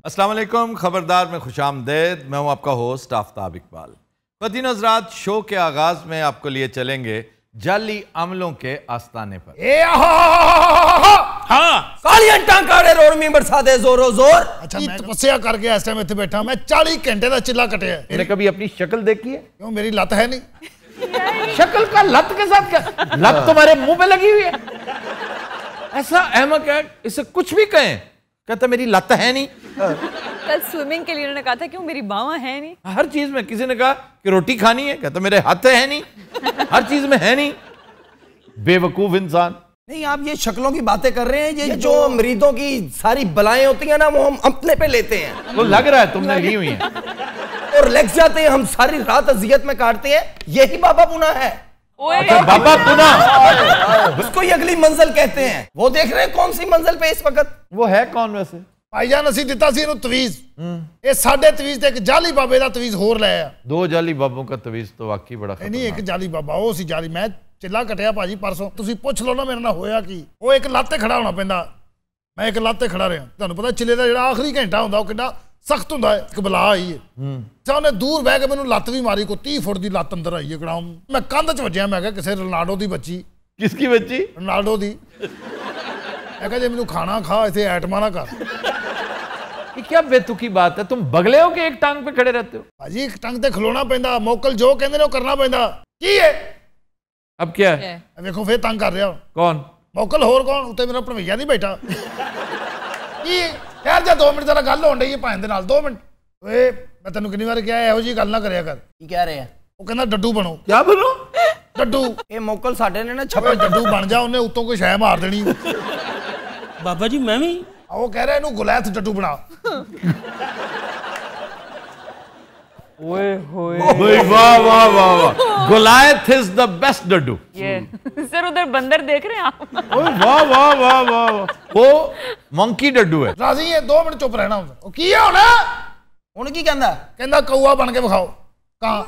अस्सलाम वालेकुम खबरदार में खुश आमदेद मैं हूं आपका होस्ट आफ्ताब इकबाल कदीन हजरात शो के आगाज में आपको लिए चलेंगे जाली अमलों के आस्थाने पर ए हाँ ਕਾਲੀਆਂ ਟਾਂਕਾਂ ਦੇ ਰੋੜ ਮੀ ਬਰਸਾ ਦੇ ਜ਼ੋਰੋ ਜ਼ੋਰ ਅੱਛਾ ਮੈਂ ਤਪੱਸਿਆ ਕਰਕੇ ਇਸ ਟਾਈਮ ਇੱਥੇ ਬੈਠਾ ਮੈਂ 40 ਘੰਟੇ ਦਾ ਚਿੱਲਾ ਕਟਿਆ ਹੈ। मैंने कभी अपनी शक्ल देखी है ਕਿਉਂ ਮੇਰੀ ਲੱਤ ਹੈ ਨਹੀਂ शक्ल का लत के साथ क्या लत तुम्हारे मुंह पे लगी हुई है ऐसा अहमक है इसे कुछ भी कहें कहता मेरी लत है नहीं। कल स्विमिंग के लिए उन्होंने कहा था क्यों मेरी बावा है नहीं? हर चीज़ में किसी ने कहा कि रोटी खानी है कहता मेरे हाथ है नहीं। हर चीज़ में है नहीं। बेवकूफ़ इंसान। नहीं आप ये शक्लों की बातें कर रहे हैं ये ये जो मरीजों की सारी बलाएँ होती हैं ना वो हम अपने पे लेते हैं। वो लग रहा है तुमने ली हुई है। और लग जाते हैं हम सारी रात अजियत में काटते हैं यही बाबा पुना है। बाबा पुनः उसको ये अगली मंजिल कहते हैं वो देख रहे हैं कौन सी मंजिल पे इस वक्त वो है कौन वैसे ਭਾਈਜਾਨ ਅਸੀਂ ਦਿੱਤਾ ਸੀ ਇਹਨੂੰ ਤਵੀਜ਼ ਇਹ ਸਾਡੇ ਤਵੀਜ਼ ਤੇ ਇੱਕ ਜਾਲੀ ਬਾਬੇ ਦਾ ਤਵੀਜ਼ ਹੋਰ ਲੈ ਆ दो जाली बाबों का तवीज तो वाकई बड़ा ਇਹ ਨਹੀਂ ਇੱਕ खतरनाक ਜਾਲੀ ਬਾਬਾ ਉਹ ਸੀ ਜਾਲੀ ਮੈਂ ਚਿੱਲਾ ਕਟਿਆ ਭਾਜੀ ਪਰਸੋਂ ਤੁਸੀਂ ਪੁੱਛ ਲਓ ਨਾ ਮੇਰੇ ਨਾਲ ਹੋਇਆ ਕੀ ਉਹ ਇੱਕ ਲੱਤ ਤੇ ਖੜਾ ਹੋਣਾ ਪੈਂਦਾ ਮੈਂ ਇੱਕ ਲੱਤ ਤੇ ਖੜਾ ਰਿਹਾ ਤੁਹਾਨੂੰ ਪਤਾ ਚਿੱਲੇ ਦਾ ਜਿਹੜਾ ਆਖਰੀ ਘੰਟਾ ਹੁੰਦਾ ਉਹ ਕਿੰਨਾ ਸਖਤ ਹੁੰਦਾ ਹੈ ਇੱਕ ਬਲਾ ਆਈ ਹੈ ਅੱਛਾ ਉਹਨੇ ਦੂਰ ਬਹਿ ਕੇ ਮੈਨੂੰ ਲੱਤ ਵੀ ਮਾਰੀ ਕੋਈ 30 ਫੁੱਟ ਦੀ ਲੱਤ ਅੰਦਰ ਆਈ ਹੈ ਕੜਾਮ ਮੈਂ ਕੰਧ 'ਚ ਵੱਜਿਆ ਮੈਂ ਕਿਹਾ ਕਿਸੇ ਰੋਨਾਲਡੋ ਦੀ ਬੱਚੀ किसकी बच्ची ਰੋਨਾਲਡੋ ਦੀ ਮੈਂ ਕਿਹਾ ਜੇ ਮੈਨੂੰ ਖਾਣਾ ਖਾ ਇੱਥੇ ਐਟਮਾਂ ਨਾ ਕਰ ये क्या बेतुकी बात है तुम बगले हो कि एक टांग पे खड़े रहते हो ਭਾਜੀ ਇੱਕ ਟੰਗ ਤੇ ਖਲੋਣਾ ਪੈਂਦਾ ਮੋਕਲ ਜੋ ਕਹਿੰਦੇ ਨੇ ਉਹ ਕਰਨਾ ਪੈਂਦਾ ਕੀ ਹੈ अब क्या है ਇਹ ਵੇਖੋ ਫੇਰ ਤੰਗ ਕਰ ਰਿਹਾ कौन ਮੋਕਲ ਹੋਰ ਕੌਣ ਉੱਤੇ ਮੇਰਾ ਭਣਵਈਆ ਨਹੀਂ ਬੈਠਾ ਕੀ ਯਾਰ ਜਾ 2 ਮਿੰਟ ਜ਼ਰਾ ਗੱਲ ਹੋਣ ਡਈ ਭਾਂ ਦੇ ਨਾਲ 2 ਮਿੰਟ ਓਏ ਮੈਂ ਤੈਨੂੰ ਕਿੰਨੀ ਵਾਰ ਕਿਹਾ ਇਹੋ ਜੀ ਗੱਲ ਨਾ ਕਰਿਆ ਕਰ ਕੀ ਕਹਿ ਰਹੇ ਆ ਉਹ ਕਹਿੰਦਾ ਡੱਡੂ ਬਣੋ ਕੀ ਬਣੋ ਡੱਡੂ ਇਹ ਮੋਕਲ ਸਾਡੇ ਨੇ ਨਾ ਛੱਪੇ ਡੱਡੂ ਬਣ ਜਾ ਉਹਨੇ ਉੱਤੋਂ ਕੋਈ ਸ਼ੈ ਮਾਰ ਦੇਣੀ ਬਾਬਾ ਜੀ ਮੈਂ ਵੀ ਉਹ ਕਹਿ ਰਿਹਾ ਇਹਨੂੰ ਗੁਲੈਥ ਡੱਡੂ ਬਣਾ ओए होए वाह वाह वाह वाह गुलायत इज द बेस्ट डड्डू ये सर उधर बंदर देख रहे हैं आप ओए वाह वाह वाह वाह वाह वो मंकी डड्डू है ਰਾਜ਼ੀ ਇਹ 2 ਮਿੰਟ ਚੁੱਪ ਰਹਿਣਾ ਹੁੰਦਾ ਉਹ ਕੀ ਹੈ ਹੁਣ हुन की कहंदा ਕਹਿੰਦਾ ਕਊਆ ਬਣ ਕੇ ਵਿਖਾਓ ਕਾਂ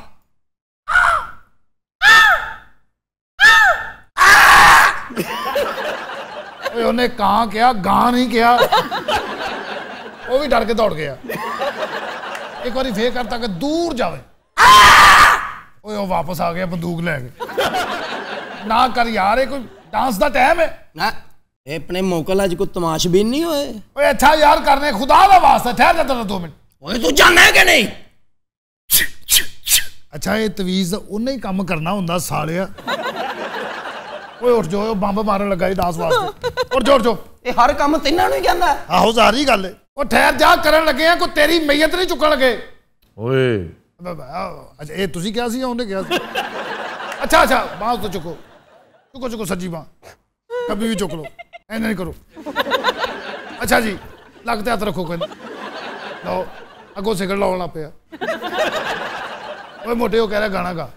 ਓਏ ਉਹਨੇ ਕਾਂ ਕਿਹਾ ਗਾਂ ਨਹੀਂ ਕਿਹਾ ਉਹ ਵੀ ਡਰ ਕੇ ਦੌੜ ਗਿਆ ਇੱਕ ਵਾਰੀ ਫੇਰ ਕਰਤਾ ਕਿ ਦੂਰ ਜਾਵੇ ਓਏ ਉਹ ਵਾਪਸ ਆ ਗਿਆ ਬੰਦੂਕ ਲੈ ਕੇ ਨਾ ਕਰ ਯਾਰ ਇਹ ਕੋਈ ਡਾਂਸ ਦਾ ਟਾਈਮ ਹੈ ਨਾ ਇਹ ਆਪਣੇ ਮੌਕਲ ਅੱਜ ਕੋਈ ਤਮਾਸ਼ਬੀਨ ਨਹੀਂ ਹੋਏ ਓਏ ਅੱਛਾ ਯਾਰ ਕਰਨੇ ਖੁਦਾ ਦਾ ਵਾਸਤਾ ਠਹਿਰ ਜਾ ਤਰਾ 2 ਮਿੰਟ ਓਏ ਤੂੰ ਜਾਣਦਾ ਕਿ ਨਹੀਂ ਅੱਛਾ ਇਹ ਤਵੀਜ਼ ਉਹਨੇ ਹੀ ਕੰਮ ਕਰਨਾ ਹੁੰਦਾ ਸਾਲਿਆ ਓਏ ਉੱਠ ਜੋ ਬੰਬ ਮਾਰਨ ਲੱਗਾ ਜੀ ਡਾਂਸ ਵਾਸਤੇ ਉੱਠ ਜੋ ਉੱਠ ਜੋ ਇਹ ਹਰ ਕੰਮ ਤਿੰਨਾਂ ਨੂੰ ਹੀ ਕਹਿੰਦਾ ਆਹੋ ਜ਼ਾਹਰੀ ਗੱਲ ਹੈ ਉਹ ਠਹਿਰ ਜਾ ਕਰਨ ਲੱਗੇ ਆ ਕੋ ਤੇਰੀ ਮਈਤ ਨਹੀਂ ਚੁੱਕਣ ਲੱਗੇ ਓਏ ਅੱਛਾ ਇਹ ਤੁਸੀਂ ਕਿਹਾ ਸੀ ਉਹਨੇ ਕਿਹਾ ਸੀ ਅੱਛਾ ਅੱਛਾ ਬਾਹ ਤੋਂ ਚੁੱਕੋ ਚੁੱਕੋ ਚੁੱਕੋ ਸੱਜੀ ਬਾਹ ਕभी ਵੀ ਚੁੱਕ ਲਓ ਐ ਨਹੀਂ ਕਰੋ ਅੱਛਾ ਜੀ ਲੱਗਦਾ ਹੱਥ ਰੱਖੋ ਕਹਿੰਦੇ ਲਓ ਅੱਗੋਂ ਸਿਗਰ ਲਾਉਣ ਲੱਗ ਪਿਆ ਓਏ ਮੋਟੇ ਉਹ ਕਹਿ ਰਿਹਾ ਗਾਣਾ ਗਾ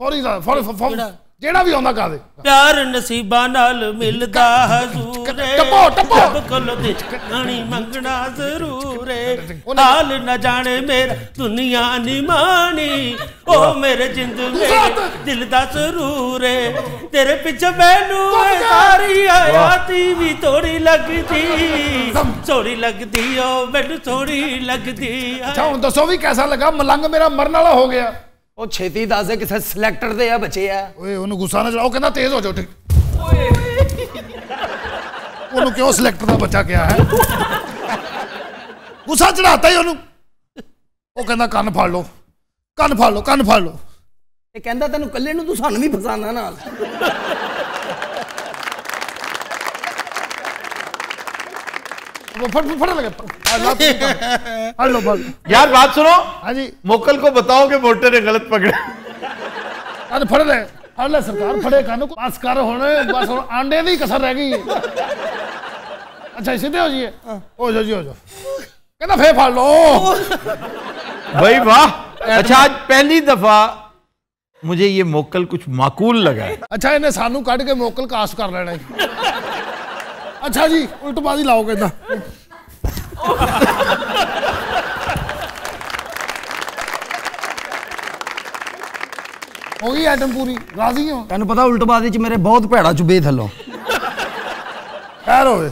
ਫੌਰੀ ਦਾ ਫੌਰੀ ਫੌਰੀ ਜਿਹੜਾ ਵੀ ਆਉਂਦਾ ਗਾ ਦੇ। ਪਿਆਰ ਨਸੀਬਾਂ ਨਾਲ ਮਿਲਦਾ ਹਜ਼ੂਰ ਟੱਪੋ, ਟੱਪੋ। ਕੋਲੋਂ ਦੇ ਕਹਾਣੀ ਮੰਗਣਾ ਜ਼ਰੂਰ ਏ। ਹਾਲ ਨਾ ਜਾਣੇ ਮੇਰਾ ਦੁਨੀਆ ਨੀ ਮਾਣੀ। ਓ ਮੇਰੇ ਜਿੰਦ ਮੇਰੇ ਦਿਲ ਦਾ ਸਰੂਰ ਏ। ਤੇਰੇ ਪਿੱਛੇ ਮੈਨੂੰ ਸਾਰੀ ਹਯਾਤੀ ਵੀ ਥੋੜੀ ਲੱਗਦੀ। ਥੋੜੀ ਲੱਗਦੀ ਓ ਮੈਨੂੰ ਥੋੜੀ ਲੱਗਦੀ ਆ ਅੱਛਾ ਹੁਣ ਦੱਸੋ ਵੀ ਕੈਸਾ ਲੱਗਾ? ਮਲੰਗ ਮੇਰਾ ਮਰਨ ਵਾਲਾ ਹੋ ਗਿਆ। ਉਹ ਛੇਤੀ ਦੱਸ ਦੇ ਕਿਸੇ ਸਿਲੈਕਟਰ ਦੇ ਆ ਬੱਚੇ ਆ। ਓਏ ਉਹਨੂੰ ਗੁੱਸਾ ਨਾ ਚਲਾਓ ਕਹਿੰਦਾ ਤੇਜ਼ ਹੋ ਜਾਓ ਠੀਕ। ਉਹਨੂੰ ਕਿਉਂ ਸਿਲੈਕਟਰ ਦਾ ਬੱਚਾ ਕਿਹਾ ਹੈ? ਗੁੱਸਾ ਚੜਾਤਾ ਹੀ ਉਹਨੂੰ। ਉਹ ਕਹਿੰਦਾ ਕੰਨ ਫੜ ਲਓ। ਕੰਨ ਫੜ ਲਓ ਕੰਨ ਫੜ ਲਓ। ਇਹ ਕਹਿੰਦਾ ਤੈਨੂੰ ਕੱਲੇ ਨੂੰ ਤੂੰ ਸਾਨੂੰ ਵੀ ਫਸਾਣਾ ਨਾਲ। यार बात सुनो। हाँ जी। मोकल को बताओ कि वोटर ने गलत पकड़े। अरे फट रहे अल्लाह सरकार फटे फड़े को। पास कर होने बस आंडे की कसर रह गई। है अच्छा सीधे हो जाइए। हाँ। हो। जाओ जी हो जाओ। कहना फे फाड़ लो। भाई वाह। अच्छा आज पहली दफ़ा मुझे ये मोकल कुछ माकूल लगा है। अच्छा इन्हें सानू काट के मोकल का आस कर लेना ਅੱਛਾ ਜੀ ਉਲਟਬਾਜ਼ੀ ਲਾਓ ਕਹਿੰਦਾ ਹੋ ਗਈ ਆਟਮ ਪੂਰੀ ਰਾਜ਼ੀ ਹੋ ਤੈਨੂੰ ਪਤਾ ਉਲਟਬਾਜ਼ੀ ਚ ਮੇਰੇ ਬਹੁਤ ਭੈੜਾ ਚੁਬੇ ਥੱਲੋਂ ਖੈਰ ਹੋਵੇ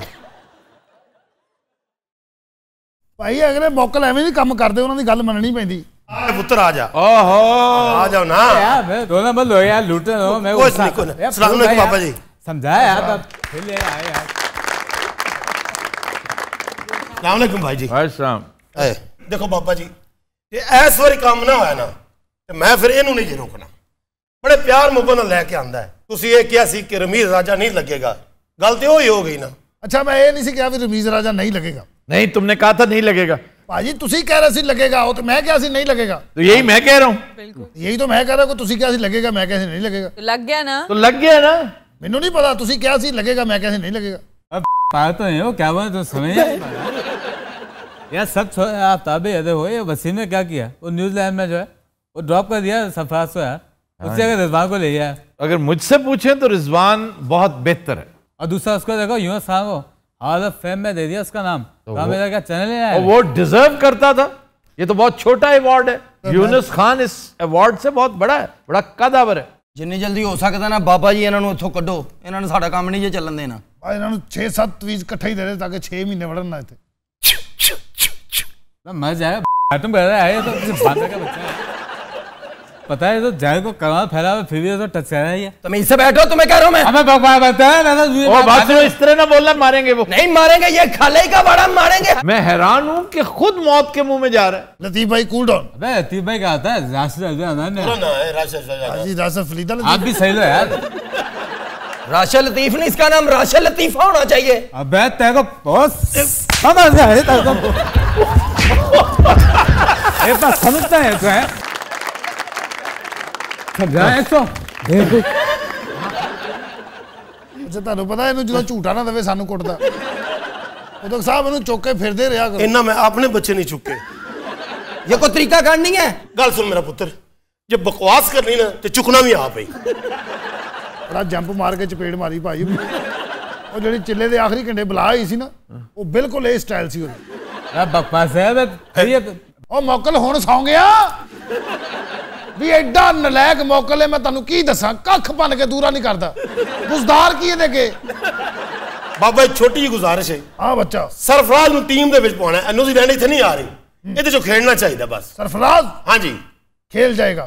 ਭਾਈ ਅਗਲੇ ਬੋਕਲ ਐਵੇਂ ਦੀ ਕੰਮ ਕਰਦੇ ਉਹਨਾਂ ਦੀ ਗੱਲ ਮੰਨਣੀ ਪੈਂਦੀ ਆ ਪੁੱਤਰ ਆ ਜਾ ਓਹੋ ਆ ਜਾਓ ਨਾ ਯਾਰ ਦੋਨਾਂ ਬੋਲੋ ਯਾਰ ਲੁੱਟਣ ਹੋ ਮੈਂ ਕੁਛ ਨਹੀਂ ਕੋਈ ਸਲਾਮ ਅਲੈਕੁਮ ਪਾਪਾ ਜੀ ਸਮਝਾਇਆ ਤਾਂ ਫਿਰ ਲੈ ਆਇਆ सलामकुम भाई जी भाई साहब ए, देखो बाबा जी ਜੇ ਇਸ ਵਾਰੀ ਕੰਮ ਨਾ ਹੋਇਆ ਨਾ ਤੇ ਮੈਂ ਫਿਰ ਇਹਨੂੰ ਨਹੀਂ ਜੇ ਰੋਕਣਾ ਬੜੇ ਪਿਆਰ ਮੁਹੱਬਤ ਨਾਲ ਲੈ ਕੇ ਆਂਦਾ ਹੈ ਤੁਸੀਂ ਇਹ ਕਿਹਾ ਸੀ ਕਿ ਰਮੀਜ਼ ਰਾਜਾ ਨਹੀਂ ਲੱਗੇਗਾ ਗੱਲ ਤੇ ਉਹੀ ਹੋ ਗਈ ਨਾ ਅੱਛਾ ਮੈਂ ਇਹ ਨਹੀਂ ਸੀ ਕਿਹਾ ਵੀ ਰਮੀਜ਼ ਰਾਜਾ ਨਹੀਂ ਲੱਗੇਗਾ नहीं तुमने कहा था नहीं लगेगा ਭਾਜੀ ਤੁਸੀਂ ਕਹਿ ਰਹੇ ਸੀ ਲੱਗੇਗਾ ਉਹ ਤੇ ਮੈਂ ਕਿਹਾ ਸੀ ਨਹੀਂ ਲੱਗੇਗਾ तो यही मैं कह रहा हूँ ਯਹੀ ਤਾਂ ਮੈਂ ਕਹਿ ਰਿਹਾ ਕਿ ਤੁਸੀਂ ਕਿਹਾ ਸੀ ਲੱਗੇਗਾ ਮੈਂ ਕਿਹਾ ਸੀ ਨਹੀਂ ਲੱਗੇਗਾ तो लग गया ना तो लग गया ना ਮੈਨੂੰ ਨਹੀਂ ਪਤਾ ਤੁਸੀਂ ਕਿਹਾ ਸੀ ਲੱਗੇਗਾ ਮੈਂ ਕਿਹਾ ਸੀ ਨਹੀਂ ਲੱਗੇਗਾ अब पागल तो नहीं हो क्या बोले तो समझ नहीं आया। यार सब छोड़ आप ताबे अदे हो ये वसीम ने क्या किया वो न्यूजीलैंड में जो है वो ड्रॉप कर दिया सरफराज को यार उससे अगर रिजवान को ले गया अगर मुझसे पूछें तो रिजवान बहुत बेहतर है और दूसरा उसको देखो यूएस खान को हाल ऑफ फेम में दे दिया उसका नाम तो मेरा क्या चैनल है और वो डिजर्व करता था ये तो बहुत छोटा अवार्ड है यूनुस खान इस अवार्ड से बहुत बड़ा है बड़ा कदावर है ਜਿੰਨੀ ਜਲਦੀ ਹੋ ਸਕਦਾ ਨਾ ਬਾਬਾ ਜੀ ਇਹਨਾਂ ਨੂੰ ਇੱਥੋਂ ਕੱਢੋ ਇਹਨਾਂ ਨੇ ਸਾਡਾ ਕੰਮ ਨਹੀਂ ਜੇ ਚੱਲਣ ਦੇਣਾ ਆ ਇਹਨਾਂ ਨੂੰ 6-7 ਵੀਜ਼ ਇਕੱਠੇ ਹੀ ਦੇ ਦੇ ਤਾਂ ਕਿ 6 ਮਹੀਨੇ ਵੜਨ ਨਾ ਇੱਥੇ ना मर जाए तुम कर रहा है ये तो भाषा का बच्चा पता है तो जाए को कमाल फैला फिर भी तो टच कर रही है तो इससे बैठो तुम्हें कह रहा हूँ मैं। हमें बकवास बता है तो ओ बात सुनो इस तरह ना बोलना मारेंगे वो। नहीं मारेंगे ये खले का बड़ा मारेंगे। मैं हैरान हूँ कि खुद मौत के मुँह में जा रहा है। लतीफ भाई कूल डाउन अबे लतीफ भाई कहा था राशिद अजदान ने। ना राशिद अजदान राशिद फलीदा आप भी सही लो यार। राशि लतीफ नहीं इसका नाम राशि लतीफा होना चाहिए। अबे तेरे को बहुत समझ आ तेरे को। ये बात समझता है तो है समझा है तो देखो ਅੱਛਾ ਤੁਹਾਨੂੰ ਪਤਾ ਇਹਨੂੰ ਜਦੋਂ ਝੂਟਾ ਨਾ ਦੇਵੇ ਸਾਨੂੰ ਕੁੱਟਦਾ ਉਦੋਂ ਸਾਹਿਬ ਇਹਨੂੰ ਚੁੱਕ ਕੇ ਫਿਰਦੇ ਰਿਹਾ ਕਰੋ ਇੰਨਾ ਮੈਂ ਆਪਣੇ ਬੱਚੇ ਨਹੀਂ ਚੁੱਕੇ ये कोई तरीका कार नहीं है ਗੱਲ ਸੁਣ ਮੇਰਾ ਪੁੱਤਰ ਜੇ ਬਕਵਾਸ ਕਰਨੀ ਨਾ ਤੇ ਚੁੱਕਣਾ ਵੀ ਆਪ ਹੀ ਬੜਾ ਜੰਪ ਮਾਰ ਕੇ ਚਪੇੜ ਮਾਰੀ ਭਾਈ ਉਹ ਜਿਹੜੀ ਚਿੱਲੇ ਦੇ ਆਖਰੀ ਘੰਟੇ ਬੁਲਾ ਆਈ ਸੀ ਨਾ ਉਹ ਬਿਲਕੁਲ ਇਹ ਸਟਾਈਲ ਸੀ ਉਹਦੀ क्या बकवास है बे ये ਉਹ ਮੌਕਲ ਹੁਣ ਸੌਂ ਗਿਆ ਵੀ ਐਡਾ ਨਲਾਇਕ ਮੌਕਲ ਹੈ ਮੈਂ ਤੁਹਾਨੂੰ ਕੀ ਦੱਸਾਂ ਕੱਖ ਭੰਨ ਕੇ ਦੂਰਾ ਨਹੀਂ ਕਰਦਾ ਬੁਜ਼ਦਾਰ ਕੀ ਇਹਦੇ ਅੱਗੇ ਬਾਬਾ ਇੱਕ ਛੋਟੀ ਜਿਹੀ ਗੁਜ਼ਾਰਿਸ਼ ਹੈ ਆ ਬੱਚਾ ਸਰਫਰਾਜ਼ ਨੂੰ ਟੀਮ ਦੇ ਵਿੱਚ ਪਾਉਣਾ ਹੈ ਨਿਊਜ਼ੀਲੈਂਡ ਇੱਥੇ ਨਹੀਂ ਆ ਰਹੀ ਇਹਦੇ ਚੋਂ ਖੇਡਣਾ ਚਾਹੀਦਾ ਬਸ ਸਰਫਰਾਜ਼ ਹਾਂਜੀ खेल जाएगा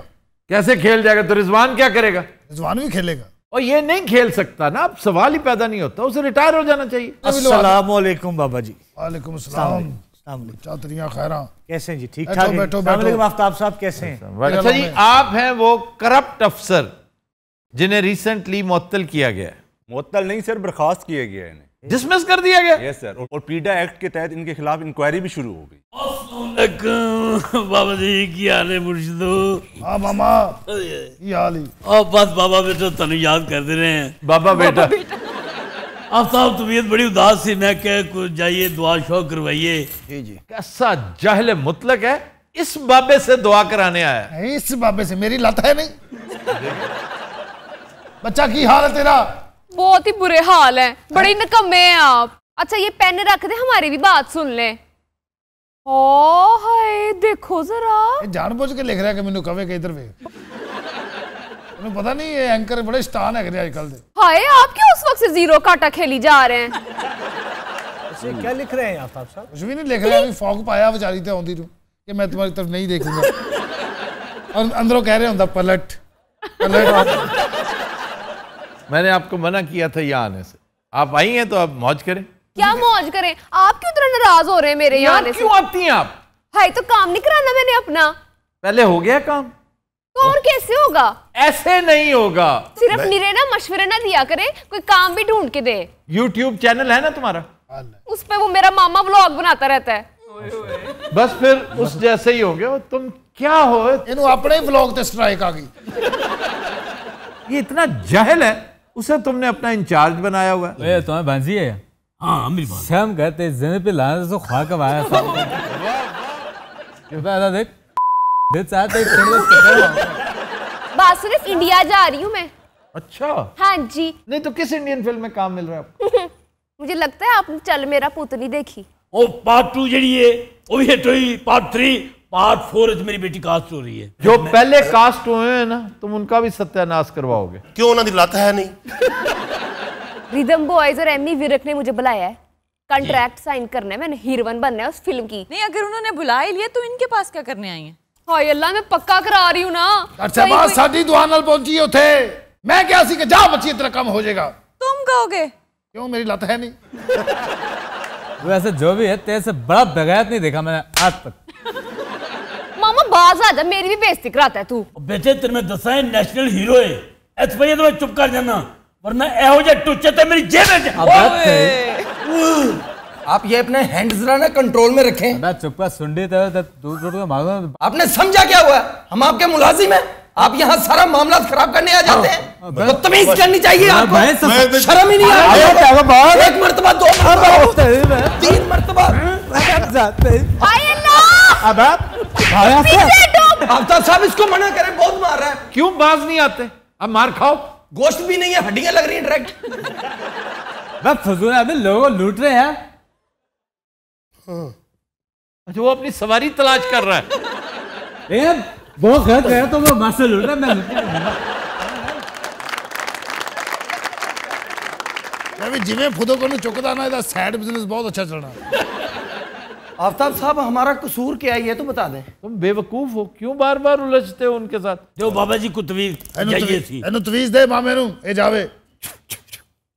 कैसे खेल जाएगा तो रिजवान क्या करेगा रिजवान भी खेलेगा और ये नहीं खेल सकता ना अब सवाल ही पैदा नहीं होता उसे रिटायर हो जाना चाहिए अस्सलाम वालेकुम बाबा जी वालेकुम सलाम खैरा कैसे जी? ठीक ठाक बैठो, बैठो। आफ्ताब साहब कैसे हैं? अच्छा जी आप हैं वो करप्ट अफसर जिन्हें रिसेंटली मुअत्तल किया गया है। मुअत्तल नहीं सर बर्खास्त किया गया है इन्हें। डिसमिस कर दिया गया? यस सर और पीडा एक्ट के तहत इनके खिलाफ इंक्वायरी भी शुरू हो गई। बाबा जी की हाल है मुर्शिदो? हाँ मामा। की हाल ही? बस बाबा बेटा तन याद कर दे रहे हैं। बाबा बेटा। अब साहब तबीयत बड़ी उदास थी मैं कह कुछ जाइए दुआ शो करवाइये जी जी। कैसा जहल मुतलक है इस बाबे से दुआ कराने आया। है इस बाबे से मेरी लत है नहीं। बच्चा की हाल है तेरा? बहुत ही बुरे हाल है। बड़े नकम्मे हैं आप। अच्छा ये पेन रख दे हमारी भी बात सुन ले। ओ हाय देखो जरा। जानबूझ के लिख रहा है कि मेनू कवे के इधर वे। मैं पता नहीं ये एंकर बड़े स्टार है करे आजकल दे हाय आप क्यों उस वक्त से ज़ीरो काटा खेली जा रहे हैं? अच्छा क्या लिख रहे हैं आफताब साहब? कुछ भी नहीं लिख रहे हैं फॉग पाया बेचारी तो ते आंदी तू कि मैं तुम्हारी तरफ़ नहीं देखूँगा। और अंदरों कह रहे होता पलट पलट। मैंने आपको मना किया था यहाँ आने से। आप आई हैं तो आप मौज करें। क्या मौज करें? आप क्यों इतना नाराज़ हो रहे हैं मेरे यहाँ आने क्यों आती हैं आप? हाय तो काम नहीं कराना मैंने अपना। पहले हो गया काम। तो और कैसे होगा? ऐसे नहीं होगा। सिर्फ़ निरे ना मशवरे ना दिया करे कोई काम भी ढूंढ के दे। YouTube चैनल है ना तुम्हारा? हाँ, उस पर वो मेरा मामा ब्लॉग बनाता रहता है। बस फिर उस जैसे ही होंगे और तुम क्या हो? इन अपने ब्लॉग ते स्ट्राइक आ गई। ये इतना जहल है उसे तुमने अपना इंचार्ज बनाया हुआ है। तुम्हारे भांजी है? हाँ मेरी भांजी। हम कहते ज़िंदगी पे लाना तो खा कमाया था देख बात सिर्फ़ इंडिया जा रही हूँ मैं। अच्छा। हाँ जी। नहीं तो किस इंडियन फ़िल्म में काम मिल रहा है मुझे लगता है आप चल मेरा पुत नहीं देखी। ओ पार्ट टू जड़ी है ओ ये तो ही पार्ट थ्री पार्ट फोर मेरी बेटी कास्ट हो रही है। जो पहले कास्ट हुए हैं ना तुम उनका भी सत्यानाश करवाओगे। क्यों ना दिलाता है नहीं? रिदम बॉयज़ और एमी विरक ने मुझे बुलाया है। कॉन्ट्रैक्ट साइन करना है। मैंने हीरोइन बनना है उस फ़िल्म की। नहीं अगर उन्होंने बुला ही लिया तो इनके पास क्या करने आई है? हाय अल्लाह मैं पक्का करा रही हूँ ना ਅੱਛਾ कहीं ਬਾਤ कोई- ਸਾਡੀ ਦੁਆਨ ਨਾਲ ਪਹੁੰਚੀ ਉੱਥੇ ਮੈਂ ਕਿਹਾ ਸੀ ਕਿ ਜਾ ਬੱਚੀ ਤੇਰਾ ਕੰਮ ਹੋ ਜਾਏਗਾ तुम कहोगे ਕਿਉਂ ਮੇਰੀ ਲੱਤ ਹੈ ਨਹੀਂ वैसे जो भी है तेरे से बड़ा बगैर नहीं देखा मैंने आज तक मामा बाज आ जा मेरी भी बेइज्जती कराता है तू बेटे तेरे में दसा है नेशनल हीरो है इस वजह तो मैं चुप कर जाना वरना ਇਹੋ ਜਿਹੇ ਟੁੱਚੇ ਤੇ ਮੇਰੀ ਜੇਬ ਵਿੱਚ अब बात सही आप ये अपने हैंड जरा ना कंट्रोल में रखें। मैं चुप कर सुंडी तेरे तो दूर दूर को मांगो आपने समझा क्या हुआ? हम आपके मुलाजिम है। आप यहाँ सारा मामला खराब करने आ जाते हैं। बदतमीज करनी चाहिए हाँ, आपको। शर्म ही नहीं आ रही। एक मर्तबा दो मर्तबा। तीन मर्तबा। आफ्ताब साहब इसको मना करें बहुत मार रहा है। क्यों बाज नहीं आते? अब मार खाओ। गोश्त भी नहीं है हड्डियाँ लग रही हैं डायरेक्ट मैं फजूल अभी लोगों लूट रहे हैं। हाँ। अच्छा वो अपनी सवारी तलाश कर रहा है। ए, वो गलत गया तो वो मसल उड़ रहा मैं भी जिमें खुदों को चुकता ना इधर साइड बिज़नेस बहुत अच्छा चल रहा है। आफ्ताब साहब हमारा कसूर क्या है ये तो बता दें। तुम बेवकूफ़ हो क्यों बार बार उलझते हो उनके साथ? जो बाबा जी को तवीज थी। तवीज दे मामे ए जावे।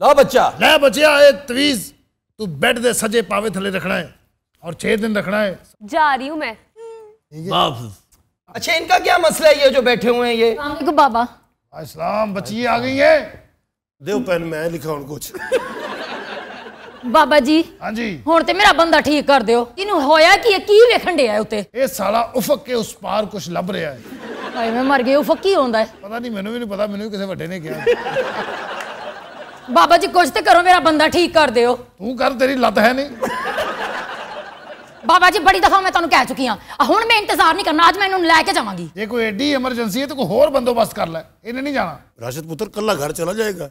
ला बच्चा। ला बच्चा ए तवीज तू बेड दे सजे पावे थले रखना है। ਔਰ 6 ਦਿਨ ਰੱਖਣਾ ਹੈ जा रही हूँ मैं ਵਾਪਸ अच्छा इनका क्या मसला है ये जो बैठे हुए हैं ये बाबा ਇਸਲਾਮ ਬੱਚੀ ਆ ਗਈ ਹੈ ਦਿਓ ਪੈਨ ਮੈਂ ਲਿਖਾਉਣ ਕੁਛ ਬਾਬਾ ਜੀ ਹਾਂਜੀ ਹੁਣ ਤੇ ਮੇਰਾ ਬੰਦਾ ਠੀਕ ਕਰ ਦਿਓ ਇਹਨੂੰ ਹੋਇਆ ਕੀ ਹੈ ਕੀ ਵੇਖਣ ਡਿਆ ਉੱਤੇ ਇਹ ਸਾਲਾ ਉਫਕ ਕੇ ਉਸ ਪਾਰ ਕੁਛ ਲੱਭ ਰਿਹਾ ਹੈ ਹਾਏ ਮੈਂ ਮਰ ਗਈ ਉਹ ਫੱਕੀ ਹੁੰਦਾ ਹੈ ਪਤਾ ਨਹੀਂ ਮੈਨੂੰ ਵੀ ਨਹੀਂ ਪਤਾ ਮੈਨੂੰ ਵੀ ਕਿਸੇ ਵੱਡੇ ਨੇ ਕਿਹਾ ਬਾਬਾ ਜੀ ਕੁਝ ਤੇ ਕਰੋ ਮੇਰਾ ਬੰਦਾ ਠੀਕ ਕਰ ਦਿਓ ਤੂੰ ਕਰ ਤੇਰੀ ਲੱਤ ਹੈ ਨਹੀਂ ਬਾਬਾ ਜੀ ਬੜੀ ਦਫਾ ਮੈਂ ਤੁਹਾਨੂੰ ਕਹਿ ਚੁੱਕੀ ਹਾਂ ਆ ਹੁਣ ਮੈਂ ਇੰਤਜ਼ਾਰ ਨਹੀਂ ਕਰਨਾ ਅੱਜ ਮੈਂ ਇਹਨੂੰ ਲੈ ਕੇ ਜਾਵਾਂਗੀ ਜੇ ਕੋਈ ਐਡੀ ਐਮਰਜੈਂਸੀ ਹੈ ਤਾਂ ਕੋਈ ਹੋਰ ਬੰਦੋਬਸਤ ਕਰ ਲੈ ਇਹਨੇ ਨਹੀਂ ਜਾਣਾ राशिद पुत्र कल्ला घर चला जाएगा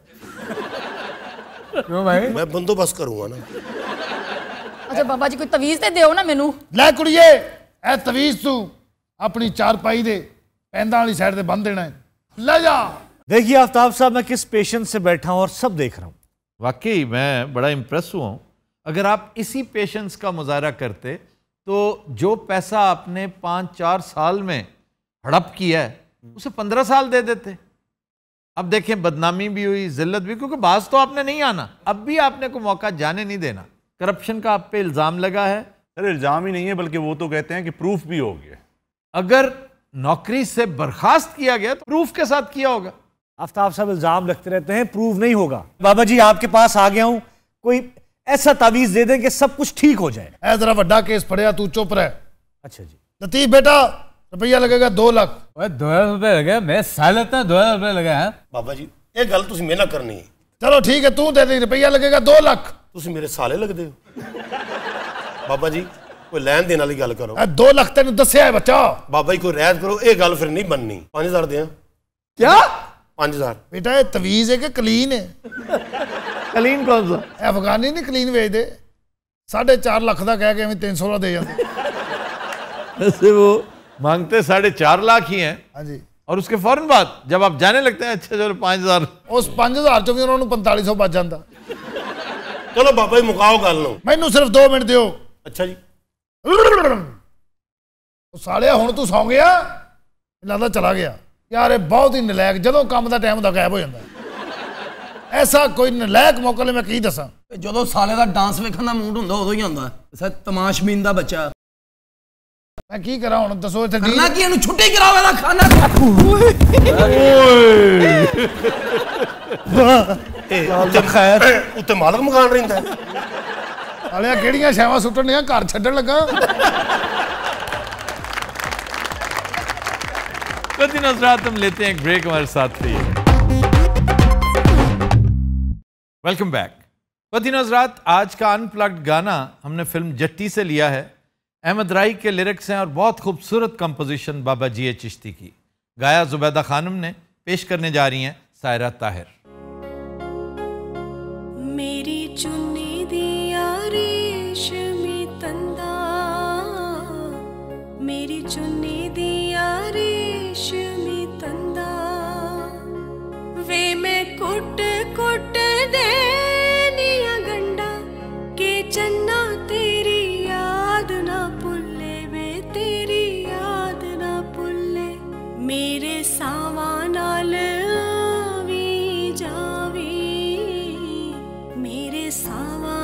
क्यों भाई मैं बंदोबस्त करूंगा ना ਅੱਛਾ ਬਾਬਾ ਜੀ ਕੋਈ ਤਵੀਜ਼ ਤੇ ਦਿਓ ਨਾ ਮੈਨੂੰ ਲੈ ਕੁੜੀਏ ਇਹ ਤਵੀਜ਼ ਤੂੰ ਆਪਣੀ ਚਾਰਪਾਈ ਦੇ ਪੈਂਦਾਂ ਵਾਲੀ ਸਾਈਡ ਤੇ ਬੰਨ ਦੇਣਾ ਹੈ ਲੈ ਜਾ देखिए आफ्ताब साहब मैं किस पेशेंस से बैठा हूं और सब देख रहा हूं वाकई मैं बड़ा इम्प्रेस हुआ हूँ अगर आप इसी पेशेंस का मुजाहरा करते तो जो पैसा आपने पाँच चार साल में हड़प किया है उसे पंद्रह साल दे देते। अब देखें बदनामी भी हुई जिल्लत भी क्योंकि बाज तो आपने नहीं आना। अब भी आपने को मौका जाने नहीं देना। करप्शन का आप पे इल्ज़ाम लगा है। अरे इल्ज़ाम ही नहीं है बल्कि वो तो कहते हैं कि प्रूफ भी हो गया। अगर नौकरी से बर्खास्त किया गया तो प्रूफ के साथ किया होगा। आफ्ताब साहब इल्ज़ाम लगते रहते हैं प्रूफ नहीं होगा। बाबा जी आपके पास आ गया हूँ। कोई ऐसा तावीज दे दें कि सब कुछ ठीक हो जाए। जरा वा केस पड़े तू चुप रह। अच्छा जी। लतीफ बेटा रुपया लगेगा दो लाख। दो रुपये लगे मैं साल दो हज़ार रुपये लगे तो बाबा जी एक गल तुम मेहनत करनी चलो ठीक है तू दे रुपया लगेगा दो लाख। तुम मेरे साले लगते हो। बाबा जी कोई लैन देने वाली गल करो। दो लख तेन दस है बच्चा। बाबा जी कोई रैत करो ये गल फिर नहीं बननी। पाँच हज़ार दें क्या? पाँच हज़ार। बेटा तवीज है कि कलीन है? कलीन कौन सा ਇਹ ਅਫਗਾਨੀ ਨਹੀਂ ਕਲੀਨ ਵੇਚਦੇ ਸਾਢੇ 4 ਲੱਖ ਦਾ ਕਹਿ ਕੇ ਐਵੇਂ 300 ਦਾ ਦੇ ਜਾਂਦੇ वैसे वो मांगते साढ़े चार लाख ही हैं ਹਾਂਜੀ और उसके फौरन बाद जब आप जाने लगते हैं अच्छा चलो पाँच हजार ਉਸ 5000 ਚੋਂ ਵੀ ਉਹਨਾਂ ਨੂੰ 4500 ਬਚ ਜਾਂਦਾ ਚਲੋ ਬਾਬਾ ਜੀ ਮੁਕਾਓ ਗੱਲ ਨੂੰ ਮੈਨੂੰ ਸਿਰਫ 2 ਮਿੰਟ ਦਿਓ ਅੱਛਾ ਜੀ ਉਹ ਸਾਲਿਆ ਹੁਣ ਤੂੰ ਸੌਂ ਗਿਆ ਮੈਨੂੰ ਲੱਗਦਾ ਚਲਾ ਗਿਆ ਯਾਰ ਇਹ ਬਹੁਤ ਹੀ ਨਲਾਇਕ ਜਦੋਂ ਕੰਮ ਦਾ ਟਾਈਮ ਹੁੰਦਾ ਗਾਇਬ ਹੋ ਜਾਂਦਾ ਐਸਾ ਕੋਈ ਨਲਾਇਕ ਮੌਕਾ ਲਈ ਮੈਂ ਕੀ ਦੱਸਾਂ ਜਦੋਂ ਸਾਲੇ ਦਾ ਡਾਂਸ ਵੇਖਣ ਦਾ ਮੂਡ ਹੁੰਦਾ ਉਦੋਂ ਹੀ ਆਉਂਦਾ ਸਰ ਤਮਾਸ਼ਬੀਨ ਦਾ ਬੱਚਾ ਮੈਂ ਕੀ ਕਰਾਂ ਹੁਣ ਦੱਸੋ ਇੱਥੇ ਕਰਨਾ ਕੀ ਇਹਨੂੰ ਛੁੱਟੀ ਕਰਾਓ ਇਹਦਾ ਖਾਣਾ ਉੱਤੇ ਖੈਰ ਉੱਤੇ ਮਾਲਕ ਮਕਾਨ ਰਹਿੰਦਾ ਹੈ। ਸਾਲਿਆ ਕਿਹੜੀਆਂ ਛਾਵਾਂ ਸੁੱਟਣ ਦੀਆਂ ਘਰ ਛੱਡਣ ਲੱਗਾ कतिन हजरात हम लेते हैं एक ब्रेक हमारे साथ रहिए वेलकम बैक कतिन हजरात आज का अनप्लग्ड गाना हमने फ़िल्म जट्टी से लिया है। अहमद राई के लिरिक्स हैं और बहुत खूबसूरत कंपोजिशन बाबा जी ए चिश्ती की। गाया जुबैदा खानम ने, पेश करने जा रही हैं सायरा ताहिर। मेरी चुन्नी दिया रेशमी तंदा। मेरी चुन्नी दिया रेशमी तंदा। वे मैं कुट कुट चन्ना तेरी याद ना पुल्ले वे तेरी याद ना पुल्ले मेरे सावा नाल वी सावा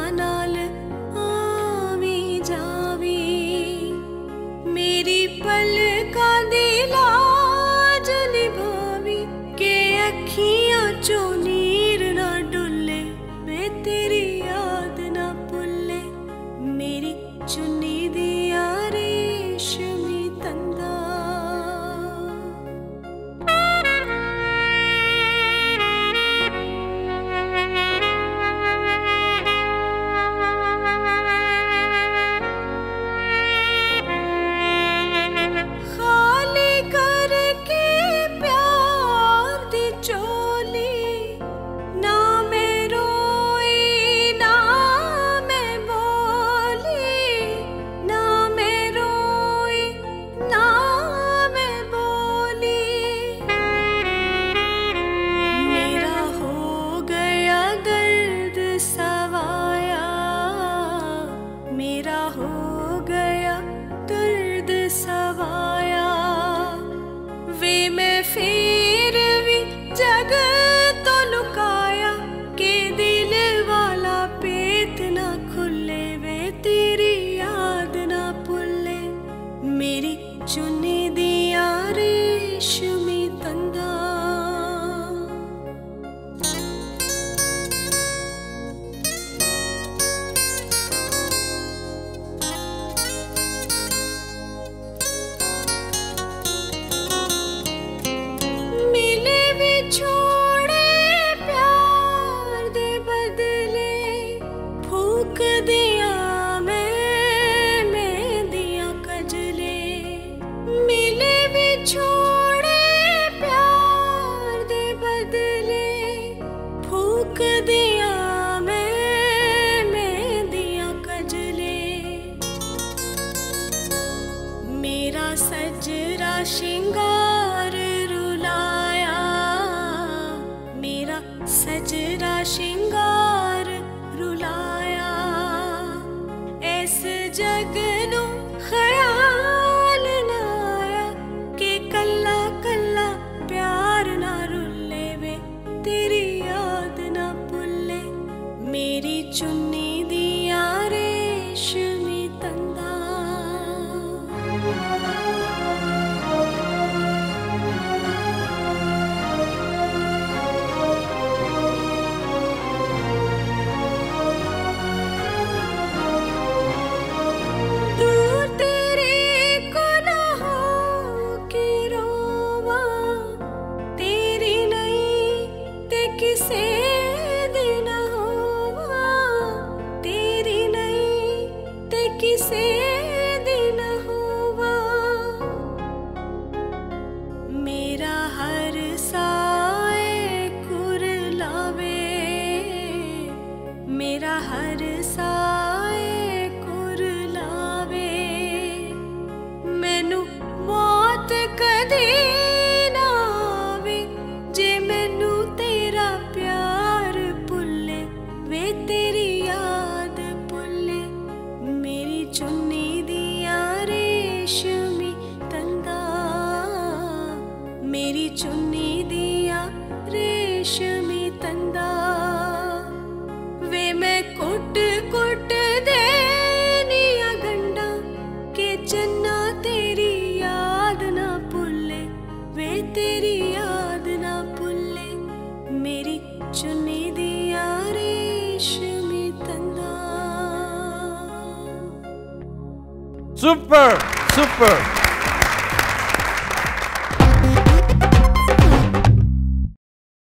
सुपर सुपर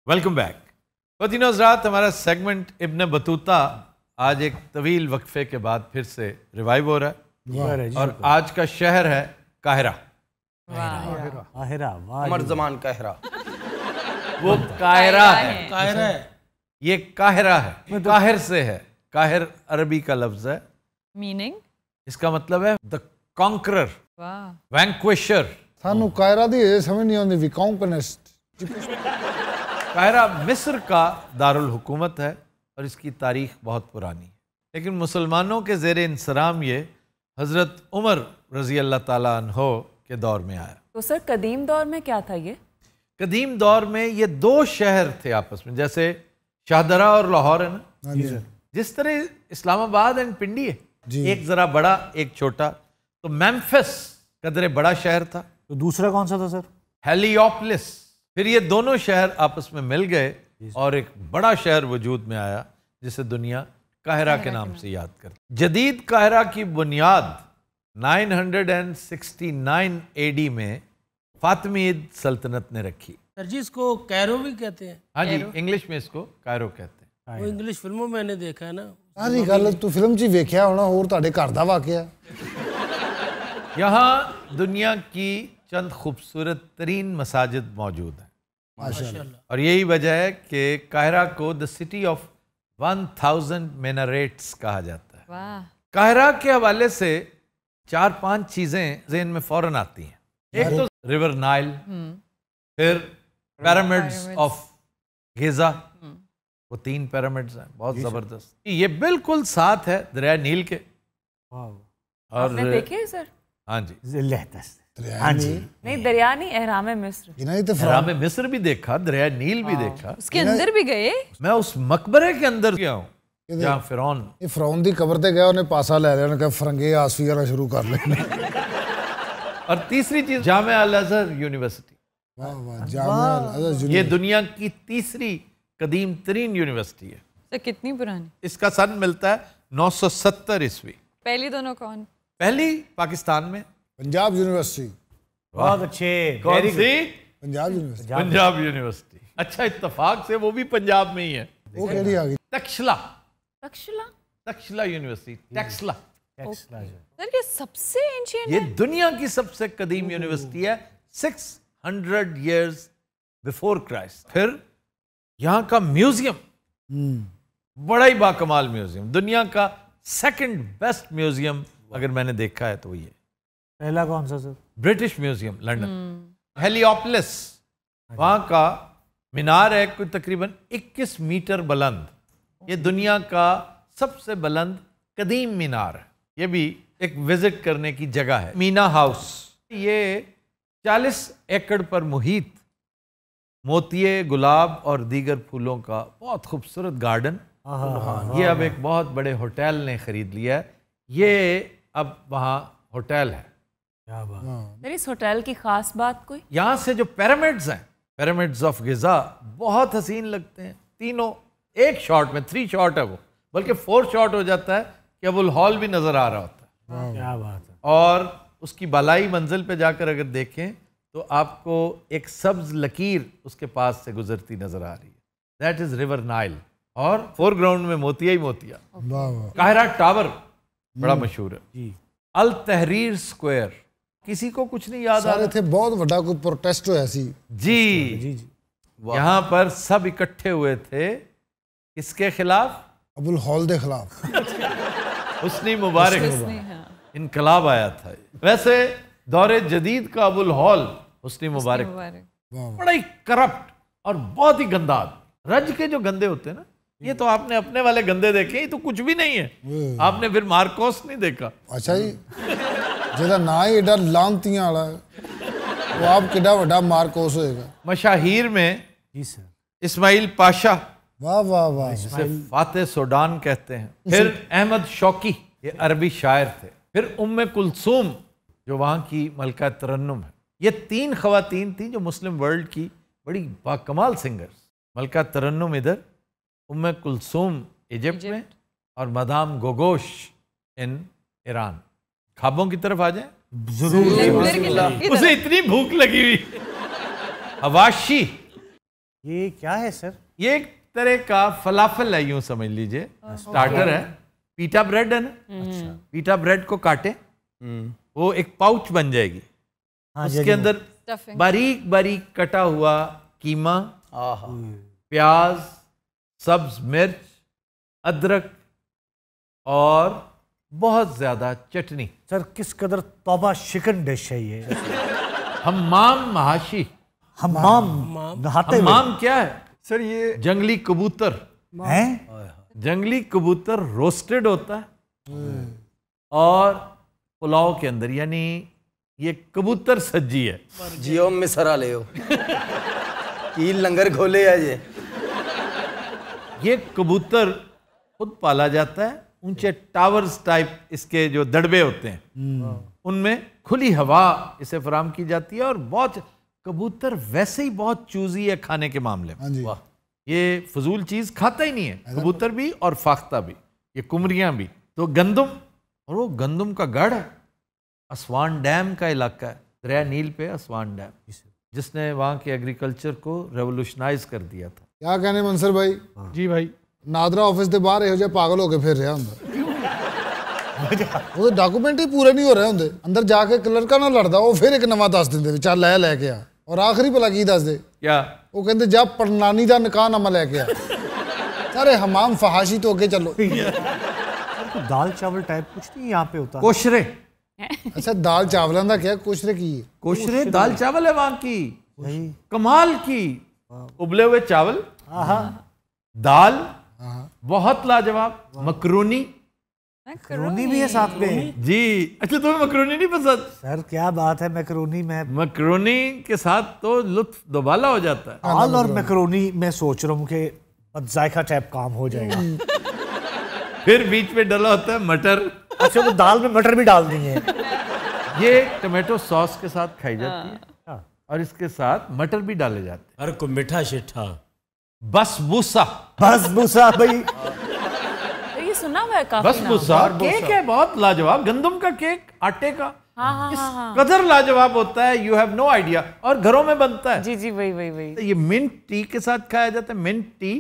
वेलकम बैक वतीन हजरात हमारा सेगमेंट इब्न बतूता आज एक तवील वक्फे के बाद फिर से रिवाइव हो रहा है। और आज का शहर है काहिरा। काहिरा अमर जमान कहरा। वो काहिरा है। काहिरा है। ये काहिरा है। काहिर से है। काहिर अरबी का लफ्ज है। मीनिंग इसका मतलब है द कॉन्करर वाह वैंक्विशर ਸਾਨੂੰ ਕਾਇਰਾ ਦੀ ਇਹ ਸਮਝ ਨਹੀਂ ਆਉਂਦੀ ਵੀ कॉन्कनेस्ट काहिरा मिस्र का दारुल हुकूमत है और इसकी तारीख बहुत पुरानी है लेकिन मुसलमानों के जेर इंसराम ये हज़रत उमर रज़ी अल्लाह ताला अन्हो के दौर में आया तो सर कदीम दौर में क्या था ये कदीम दौर में ये दो शहर थे आपस में जैसे शाहदरा और लाहौर है ना जी सर जिस तरह इस्लामाबाद एंड पिंडी है जी। एक ज़रा बड़ा एक छोटा। तो मैम्फिस कदरे बड़ा शहर था। तो दूसरा कौन सा था सर? हेलियोपलिस फिर ये दोनों शहर आपस में मिल गए और एक बड़ा शहर वजूद में आया जिसे दुनिया काहिरा के नाम से याद करते। जदीद काहिरा की बुनियाद 969 एडी में फातमीद सल्तनत ने रखी। सर जी इसको कैरो भी कहते हैं। हाँ जी इंग्लिश में इसको कायरो कहते हैं। वो इंग्लिश फ़िल्मों में मैंने देखा है ना ਸਾਰੀ ਗੱਲ ਤੂੰ ਫਿਲਮ 'ਚ ਹੀ ਵੇਖਿਆ ਹੋਣਾ ਹੋਰ ਤੁਹਾਡੇ ਘਰ ਦਾ ਵਾਕਿਆ यहाँ दुनिया की चंद खूबसूरत तरीन मसाजिद मौजूद हैं माशाल्लाह और यही वजह है कि काहिरा को the city of one thousand minarets कहा जाता है वाह काहिरा के हवाले से चार पांच चीजें जेन में फौरन आती हैं एक तो रिवर नाइल फिर पिरामिड्स ऑफ गिजा वो तीन पिरामिड्स हैं बहुत जबरदस्त ये बिल्कुल साथ है दरिया नील के और आपने देखे हैं सर हाँ जी हाँ जी नहीं दरिया नहीं एहराम मिस्र ਇਹਨਾਂ ਦੀ ਤੇ हराम मिस्र भी देखा दरिया नील भी देखा उसके अंदर भी गए मैं उस मकबरे के अंदर गया हूँ जहाँ फिरौन ਇਹ ਫਰੌਨ ਦੀ ਕਬਰ ਤੇ ਗਿਆ ਉਹਨੇ ਪਾਸਾ ਲੈ ਲਿਆ ਉਹਨੇ ਕਿਹਾ ਫਰੰਗੇ ਆਸਫੀ ਵਾਲਾ ਸ਼ੁਰੂ ਕਰ ਲੈਣੇ और तीसरी चीज जाम अल अजहर यूनिवर्सिटी ਵਾਹ ਵਾਹ ਜਾਮਿਆ ਅਜ਼ਹਰ ये दुनिया की तीसरी कदीम तरीन यूनिवर्सिटी है। सर कितनी पुरानी? इसका सन मिलता है 970 सौ ईस्वी। पहली दोनों कौन? पहली पाकिस्तान में। पंजाब यूनिवर्सिटी। बहुत अच्छे पंजाब यूनिवर्सिटी। पंजाब। यूनिवर्सिटी। अच्छा इतफाक से वो भी पंजाब में ही है। वो कह आ गई तक्षला। तक्षला? तक्षला यूनिवर्सिटी टेक्सला सर ये सबसे ये दुनिया की सबसे कदीम यूनिवर्सिटी है 600 इयर्स बिफोर क्राइस्ट फिर यहाँ का म्यूज़ियम। बड़ा ही बाकमाल म्यूज़ियम। दुनिया का सेकंड बेस्ट म्यूज़ियम अगर मैंने देखा है तो ये। पहला कौन सा sir? British museum London. Heliopolis. वहाँ का मीनार है कोई तकरीबन 21 मीटर बुलंद। ये दुनिया का सबसे बुलंद कदीम मीनार है। ये भी एक विज़िट करने की जगह है। Mena house. ये 40 एकड़ पर मुहित मोतिये गुलाब और दीगर फूलों का बहुत खूबसूरत गार्डन। ये अब एक बहुत बड़े होटल ने खरीद लिया है। ये अब वहाँ होटल है। सर इस होटल की खास बात कोई? यहाँ से जो पिरामिड्स हैं पिरामिड्स ऑफ़ गिजा बहुत हसीन लगते हैं। तीनों एक शॉट में थ्री शॉट है वो। बल्कि फोर शॉट हो जाता है कि अबुल हॉल भी नज़र आ रहा होता है। क्या बात है। और उसकी बलाई मंजिल पे जाकर अगर देखें तो आपको एक सब्ज लकीर उसके पास से गुजरती नज़र आ रही है। दैट इज़ रिवर नाइल और फोरग्राउंड में मोतिया ही मोतिया। काहरा टावर बड़ा हम्म। मशहूर है। अल तहरीर स्क्वायर। किसी को कुछ नहीं याद आ रहे। थे बहुत बड़ा कोई प्रोटेस्ट हो ऐसी। जी। जी जी। यहाँ पर सब इकट्ठे हुए थे। किसके खिलाफ? अबुल हॉल के खिलाफ। उसने मुबारक हाँ। इनकलाब आया था। वैसे दौरे जदीद का अबुल हॉल हुस्नी मुबारक बड़ा ही करप्ट और बहुत ही गंदा रज के जो गंदे होते हैं ना ये तो आपने अपने वाले गंदे देखे ये तो कुछ भी नहीं है आपने फिर मार्कोस नहीं देखा ਅੱਛਾ ਜੀ ਜਿਹਦਾ ਨਾਂ ਹੀ ਏਡਾ ਲਾਂਤੀਆਂ ਵਾਲਾ ਹੈ, ਉਹ ਆਪ ਕਿੱਡਾ ਵੱਡਾ ਮਾਰਕੋਸ ਹੋਏਗਾ मशाहीर में जी सर इस्माइल पाशा वाह वाह वाह जिसे फाते सोडान कहते हैं फिर अहमद शौकी ये अरबी शायर थे फिर उम्म कुलसूम जो वहाँ की मलका तरन्नुम है। ये तीन खवातीन थी जो मुस्लिम वर्ल्ड की बड़ी बाकमाल सिंगर्स मलका तरन्नुम इधर उम्म कुलसूम इजिप्ट में और मदाम गोगोश इन ईरान। खाबों की तरफ़ आ जाए? ज़रूर उसे इतनी भूख लगी हुई। हवाशी ये क्या है सर? ये एक तरह का फलाफल है यूँ समझ लीजिए। स्टार्टर है। पीटा ब्रेड है ना? अच्छा। पीटा ब्रेड को काटे। वो एक पाउच बन जाएगी। हाँ उसके अंदर बारीक बारीक कटा हुआ कीमा प्याज सब्ज मिर्च अदरक और बहुत ज़्यादा चटनी। सर किस कदर तोबा शिकन डिश है ये? हम्माम महाशी। हमाम नहाते हुए? हम्माम क्या है? सर ये जंगली कबूतर। हैं? जंगली कबूतर रोस्टेड होता है। और पुलाव के अंदर यानी ये कबूतर सज्जी है। जियो मिसरा ले की लंगर खोले है ये। ये कबूतर खुद पाला जाता है ऊँचे टावर्स टाइप इसके जो दड़बे होते हैं। उनमें खुली हवा इसे फराम की जाती है और बहुत कबूतर वैसे ही बहुत चूजी है खाने के मामले में। हाँ ये फजूल चीज़ खाता ही नहीं है कबूतर भी और फाख्ता भी ये कुमरियाँ भी। तो गंदम और वो गंदम का गढ़ असवान डैम का इलाका है दरिया नील पे असवान डैम। जिसने वहाँ के एग्रीकल्चर को रेवोल्यूशनाइज कर दिया था। क्या कहने मंसर भाई? हाँ। जी भाई। नादरा ऑफ़िस के बाहर यह जहा पागल होके फिर रहा हूँ वो तो डॉक्यूमेंट ही पूरे नहीं हो रहे होंगे। अंदर जाके क्लर्का ना लड़ता वो फिर एक नवा दस दें चल लै लैके आ। और आखिरी भला की दस दे? क्या? वो कहते जा प्रणानी का निकाह निकाहनामा लैके आ। सारे हमाम फहाशी तो अगे चलो। तो दाल चावल टाइप कुछ नहीं यहाँ पे होता। कोशरे। अच्छा दाल चावल का क्या कोशरे की। कोशरे दाल चावल है वहाँ की। कमाल की। उबले हुए चावल। दाल। बहुत लाजवाब। मकरूनी। मकरोनी भी है साथ में। जी। अच्छा तुम्हें मकरूनी नहीं पसंद? सर क्या बात है मकरूनी में। मकरोनी के साथ तो लुत्फ दोबाला हो जाता है। दाल और मकरूनी। मैं सोच रहा हूँ कि जायका टाइप काम हो जाएगा। हम्म। फिर बीच में डला होता है मटर। अच्छा वो दाल में मटर भी डाल दिए ये टमाटो सॉस के साथ खाई जाती है। और इसके साथ मटर भी डाले जाते हैं। हर को मीठा शिठा। बस बूसा बस बूसा भाई। तो ये सुना हुआ है काफ़ी बस नाम। बूसा केक है बहुत लाजवाब। गंदम का केक आटे का। हाँ हाँ हाँ हाँ। कदर लाजवाब होता है यू हैव नो आइडिया और घरों में बनता है। जी जी वही वही वही। तो ये मिंट टी के साथ खाया जाता है। मिंट टी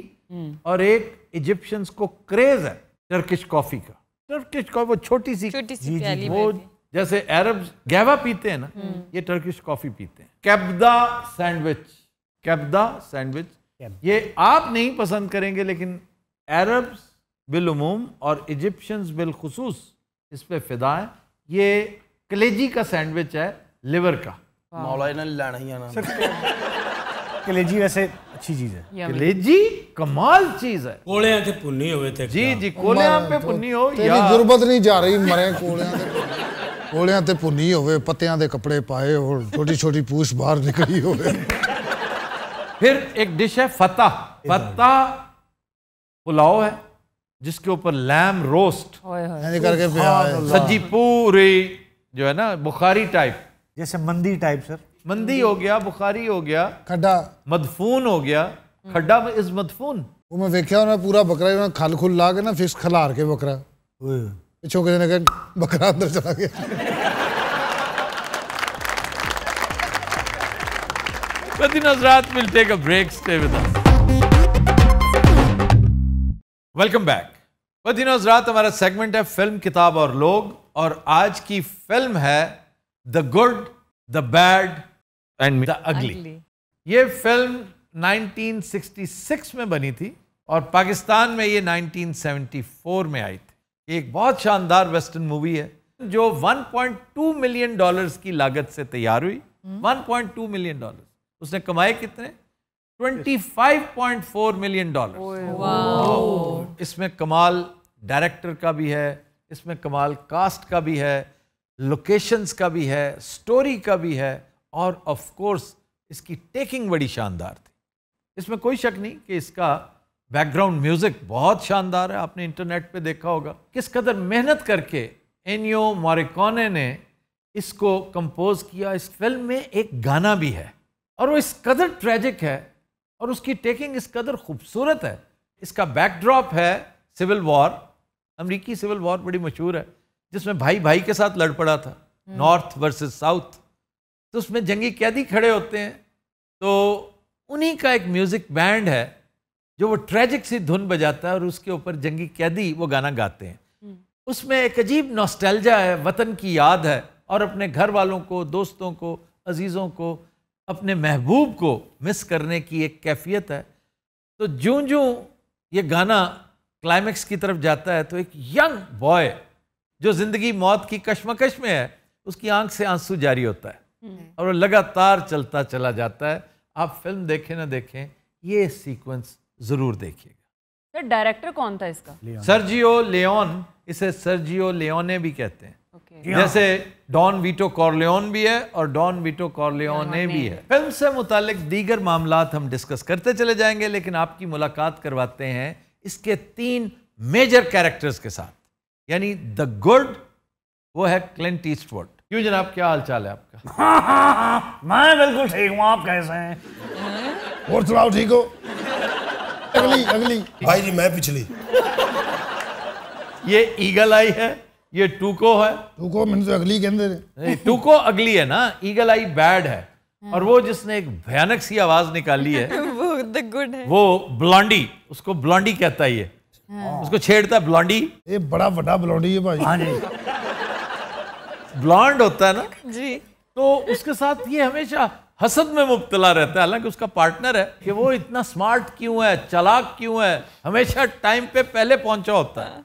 और एक इजिप्शियंस को क्रेज है। टर्किश कॉफ़ी का। टर्किश कॉफ़ी वो छोटी सी छोटी सी प्याली वो जैसे अरब गहवा पीते हैं ना ये टर्किश कॉफ़ी पीते हैं। कैब्दा सैंडविच कैब्दा सैंडविच। ये आप नहीं पसंद करेंगे लेकिन अरब्स बिलुमूम और इजिप्शियंस बिलखसूस इस पर फिदा है। ये कलेजी का सैंडविच है लिवर का। मौला ने लेना ही आना। कलेजी वैसे अच्छी चीज़ है। कलेजी कमाल चीज़ है। कोलियाँ ते पुन्नी होवे ते जी जी कोलियाँ पे तो पुन्नी हो या तेरी गुरबत नहीं जा रही मरे कोलियाँ ते। कोलियाँ ते पुन्नी होवे पत्तियाँ दे कपड़े पाए और छोटी-छोटी पूछ बाहर निकली होवे। फिर एक डिश है फता फता पुलाव है जिसके ऊपर लैम रोस्ट। करके सज्जी पूरी जो है ना बुखारी टाइप। जैसे मंदी टाइप सर। मंदी हो गया बुखारी हो गया ਖੱਡਾ मदफून हो गया खड्डा इज मदफून ਉਹ ਮੈਂ ਵੇਖਿਆ ਉਹਨਾਂ ਪੂਰਾ ਬੱਕਰਾ ਉਹਨਾਂ ਖਲ ਖੁੱਲ ਲਾ ਕੇ ਨਾ ਫਿਸ ਖਲਾਰ ਕੇ ਬੱਕਰਾ ਪਿੱਛੋਂ ਕਿਸੇ ਨੇ ਕਿਹਾ ਬੱਕਰਾ ਅੰਦਰ ਚਲਾ ਗਿਆ But in Hazrat, we'll take a break. Stay with us. Welcome back Badin हजरात हमारा सेगमेंट है फिल्म किताब और लोग और आज की फिल्म है the good the bad and the ugly ये फ़िल्म 1966 में बनी थी और पाकिस्तान में ये 1974 में आई थी। एक बहुत शानदार वेस्टर्न मूवी है जो 1.2 मिलियन डॉलर्स की लागत से तैयार हुई। 1.2 मिलियन डॉलर उसने कमाए कितने? 25.4 मिलियन डॉलर इसमें कमाल डायरेक्टर का भी है इसमें कमाल कास्ट का भी है लोकेशंस का भी है स्टोरी का भी है। और ऑफ़ कोर्स इसकी टेकिंग बड़ी शानदार थी। इसमें कोई शक नहीं कि इसका बैकग्राउंड म्यूज़िक बहुत शानदार है। आपने इंटरनेट पे देखा होगा। किस कदर मेहनत करके एनियो मॉरिकॉने ने इसको कंपोज किया। इस फ़िल्म में एक गाना भी है। और वो इस कदर ट्रेजिक है और उसकी टेकिंग इस कदर खूबसूरत है। इसका बैकड्रॉप है सिविल वॉर अमरीकी सिविल वॉर बड़ी मशहूर है जिसमें भाई भाई के साथ लड़ पड़ा था। नॉर्थ वर्सेस साउथ तो उसमें जंगी कैदी खड़े होते हैं। तो उन्हीं का एक म्यूज़िक बैंड है जो वो ट्रेजिक सी धुन बजाता है और उसके ऊपर जंगी कैदी वो गाना गाते हैं। उसमें एक अजीब नॉस्टैल्जा है वतन की याद है और अपने घर वालों को दोस्तों को अजीज़ों को अपने महबूब को मिस करने की एक कैफियत है। तो जूं जूं ये गाना क्लाइमैक्स की तरफ़ जाता है तो एक यंग बॉय जो ज़िंदगी मौत की कश्मकश में है उसकी आँख से आँसू जारी होता है। और वो लगातार चलता चला जाता है। आप फ़िल्म देखें ना देखें ये सीक्वेंस ज़रूर देखिएगा। सर डायरेक्टर कौन था इसका? सर्जियो लियोन इसे सर्जियो लियोने भी कहते हैं। जैसे डॉन वीटो कॉर्लियोन भी है और डॉन वीटो कॉर्लियोने भी है। फ़िल्म से मुतालिक दीगर मामला हम डिस्कस करते चले जाएँगे लेकिन आपकी मुलाकात करवाते हैं इसके तीन मेजर कैरेक्टर्स के साथ। यानी द गुड वो है क्लिंट ईस्टवुड क्यों जनाब क्या हाल चाल है आपका? मैं बिल्कुल ठीक हूँ आप कैसे हैं? और सुनाओ ठीक हो? अगली अगली। भाई जी मैं पिछली। ये ईगल आई है ये टूको है। टूको मैंने तो अगली कहते थे नहीं टूको अगली है ना ईगल आई बैड है। और वो जिसने एक भयानक सी आवाज़ निकाली है वो द गुड है। वो ब्लॉन्डी उसको ब्लॉन्डी कहता है ये। उसको छेड़ता है ब्लॉन्डी ये बड़ा बड़ा ब्लॉन्डी है भाई। हाँ जी। ब्लॉन्ड होता है ना? जी। तो उसके साथ ये हमेशा हसद में मुबतला रहता है। हालाँकि उसका पार्टनर है कि वो इतना स्मार्ट क्यों है चालाक क्यों है हमेशा टाइम पे पहले पहुँचा होता है।